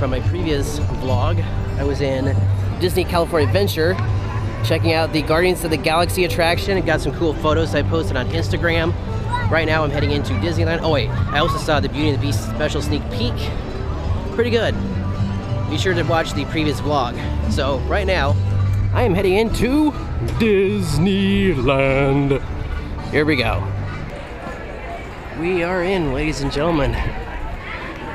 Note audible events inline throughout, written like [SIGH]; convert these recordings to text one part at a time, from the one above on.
From my previous vlog, I was in Disney California Adventure, checking out the Guardians of the Galaxy attraction and got some cool photos I posted on Instagram. Right now I'm heading into Disneyland. Oh wait, I also saw the Beauty and the Beast special sneak peek. Pretty good. Be sure to watch the previous vlog. So right now, I am heading into Disneyland. Here we go. We are in, ladies and gentlemen.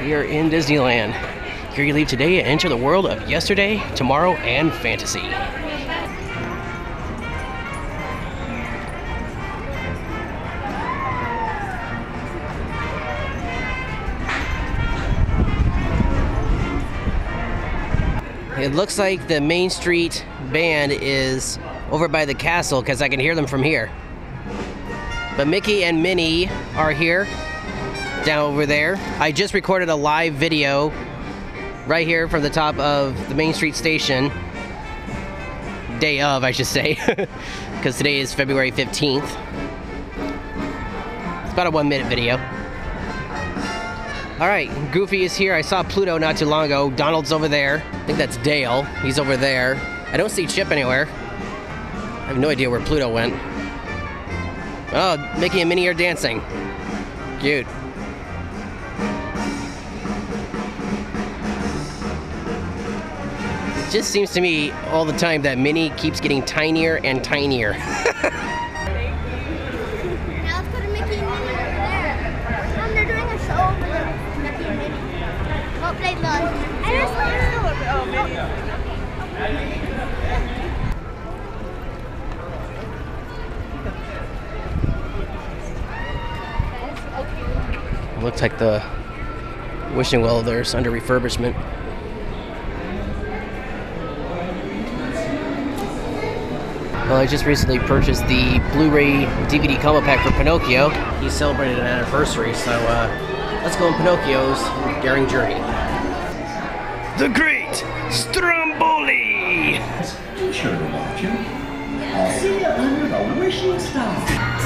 We are in Disneyland. Here you leave today and enter the world of yesterday, tomorrow, and fantasy. It looks like the Main Street band is over by the castle because I can hear them from here. But Mickey and Minnie are here, down over there. I just recorded a live video right here from the top of the Main Street station. Day of, I should say, [LAUGHS] because today is February 15th. It's about a one minute video. All right, Goofy is here. I saw Pluto not too long ago. Donald's over there. I think that's Dale. He's over there. I don't see Chip anywhere. I have no idea where Pluto went. Oh, Mickey and Minnie are dancing. Cute. It just seems to me all the time that Minnie keeps getting tinier and tinier. [LAUGHS] Now let's go to Mickey and Minnie over there. Um, they're doing a show over there with Mickey and Minnie. Oh, play lunch. And there's Minnie. Looks like the wishing well there's under refurbishment. Well, I just recently purchased the Blu-ray DVD combo pack for Pinocchio. He celebrated an anniversary, so uh, let's go on Pinocchio's Daring Journey. The Great Stromboli! Be sure to watch it. See you under the wishing star.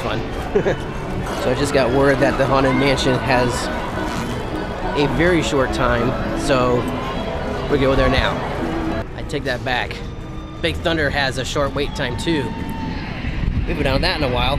Fun. [LAUGHS] so I just got word that the Haunted Mansion has a very short time, so we go there now. I take that back. Big Thunder has a short wait time too. We haven't done that in a while.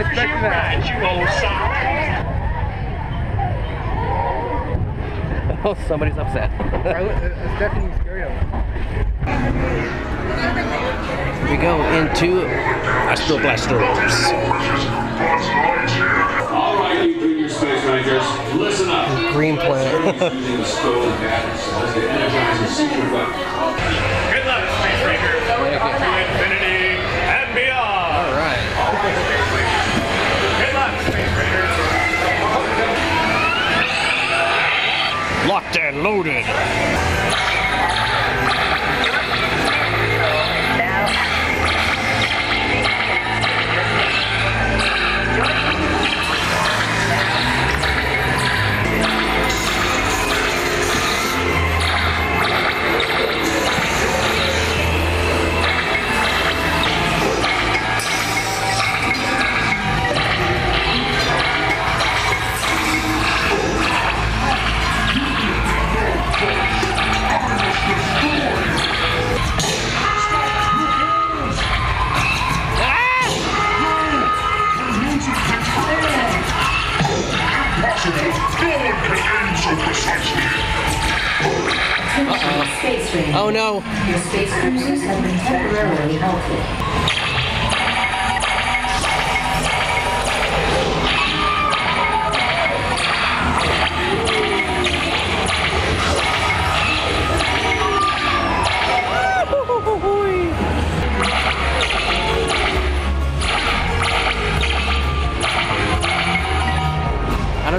I was expecting that. you old sock. Oh, somebody's upset. I, uh, Stephanie scared we go into Astro Blasters. All right, you junior space rangers, listen up. Green planet. Using stolen data cells to energize a secret weapon. Good luck, Space Ranger. To infinity and beyond. All right. And loaded. Space Ranger. Oh no. Your space cruisers have been temporarily halted.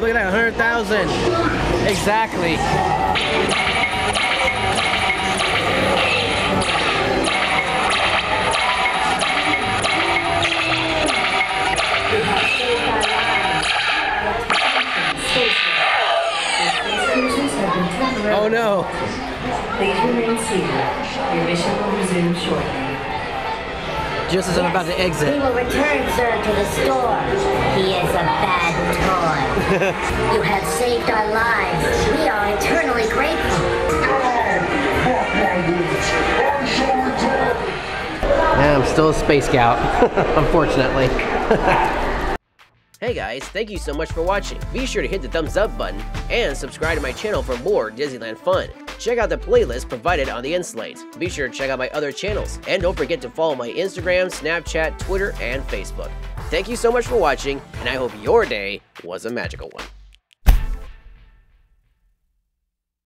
look at that, 100,000. Exactly. Space Ranger. Your space cruisers have been temporarily Oh no. Please remain seated. Your mission will resume shortly. Just as I'm about to exit. He will return, sir, to the store. He is a bad toy. [LAUGHS] you have saved our lives. We are eternally grateful. Yeah, I'm still a space scout, [LAUGHS] unfortunately. [LAUGHS] hey guys, thank you so much for watching. Be sure to hit the thumbs up button and subscribe to my channel for more Disneyland fun. Check out the playlist provided on the end slate. Be sure to check out my other channels, and don't forget to follow my Instagram, Snapchat, Twitter, and Facebook. Thank you so much for watching, and I hope your day was a magical one.